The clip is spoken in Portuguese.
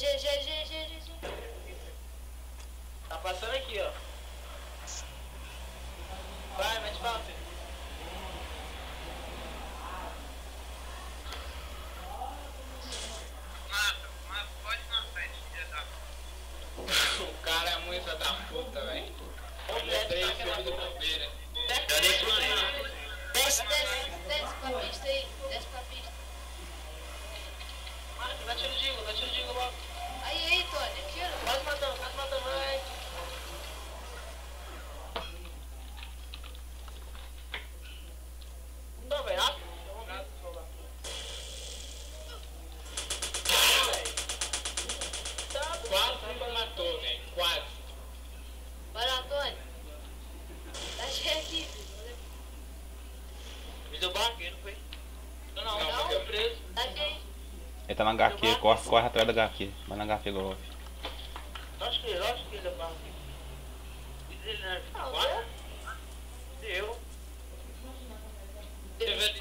G, G, G, G, G, G. Tá passando aqui, ó. Vai, mete filho. Mata, mata, pode matar esse filho da O cara é muito da puta, velho. Três filhos do bombeiro. Eu. Desce, desce, desce pra pista aí. Desce pra pista. Deu? Não, não, Não, preso. Ele tá na HQ, corre, corre atrás da HQ. Vai na HQ Golf. Acho que, acho que ele deu barraqueiro. Ele não é? Deu. Vê